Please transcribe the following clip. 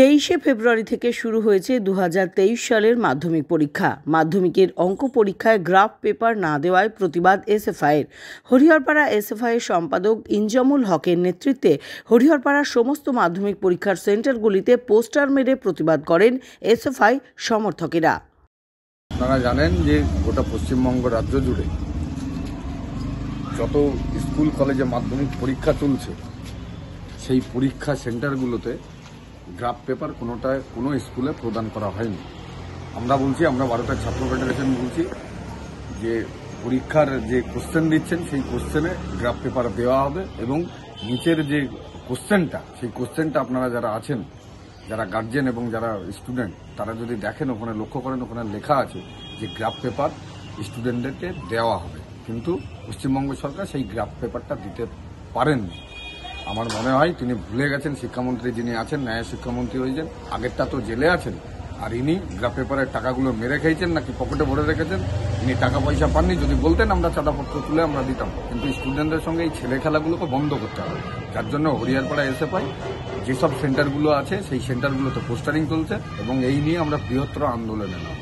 তেইশে ফেব্রুয়ারি থেকে শুরু হয়েছে দু হাজার তেইশ সালের মাধ্যমিক পরীক্ষা। মাধ্যমিকের অঙ্ক পরীক্ষায় গ্রাফ পেপার না দেওয়ায় প্রতিবাদ এসএফআইয়ের। হরিহরপাড়া এসএফআইয়ের সম্পাদক ইনজামুল হকের নেতৃত্বে হরিহরপাড়ার সমস্ত মাধ্যমিক পরীক্ষার সেন্টারগুলিতে পোস্টার মেরে প্রতিবাদ করেন এসএফআই সমর্থকেরা। আপনারা জানেন যে গোটা পশ্চিমবঙ্গ রাজ্য জুড়ে যত স্কুল, কলেজে মাধ্যমিক পরীক্ষা চলছে, সেই পরীক্ষা সেন্টারগুলোতে গ্রাফ পেপার কোনোটায় কোনো স্কুলে প্রদান করা হয়নি। আমরা বলছি, আমরা ভারতের ছাত্র ফেডারেশন বলছি যে পরীক্ষার যে কোশ্চেন দিচ্ছেন, সেই কোশ্চেনে গ্রাফ পেপার দেওয়া হবে এবং নিচের যে কোশ্চেনটা সেই কোশ্চেনটা আপনারা যারা আছেন, যারা গার্জেন এবং যারা স্টুডেন্ট তারা যদি দেখেন, ওখানে লক্ষ্য করেন, ওখানে লেখা আছে যে গ্রাফ পেপার স্টুডেন্টদেরকে দেওয়া হবে। কিন্তু পশ্চিমবঙ্গ সরকার সেই গ্রাফ পেপারটা দিতে পারেননি। আমার মনে হয় তিনি ভুলে গেছেন, শিক্ষামন্ত্রী যিনি আছেন, ন্যায় শিক্ষামন্ত্রী হয়েছেন আগেরটা তো জেলে আছেন, আর ইনি গ্রাফ পেপারের টাকাগুলো মেরে খেয়েছেন, নাকি পকেটে ভরে রেখেছেন, ইনি টাকা পয়সা পাননি, যদি বলতেন আমরা চাঁদাপত্র তুলে আমরা দিতাম। কিন্তু স্টুডেন্টদের সঙ্গে এই ছেলে খেলাগুলোকে বন্ধ করতে হবে। যার জন্য হরিয়ারপাড়া এসে পাই যেসব সেন্টারগুলো আছে, সেই সেন্টারগুলোতে পোস্টারিং চলছে, এবং এই নিয়ে আমরা বৃহত্তর আন্দোলনে নাম